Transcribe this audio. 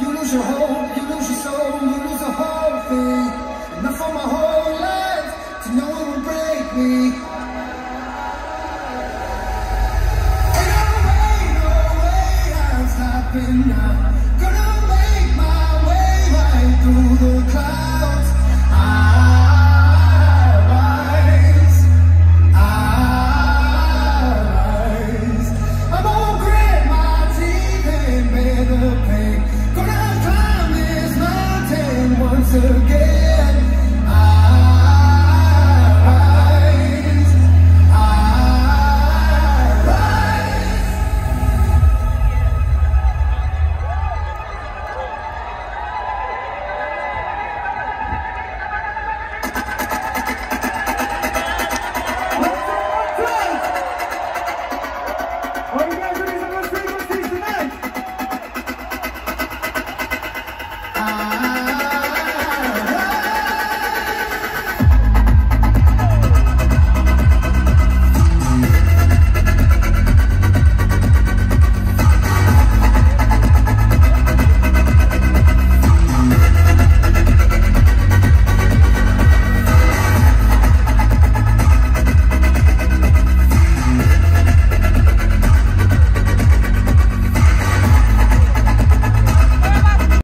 You lose your hope, you lose your soul, you lose the whole thing. Enough for my whole life to know it will break me. Been now. again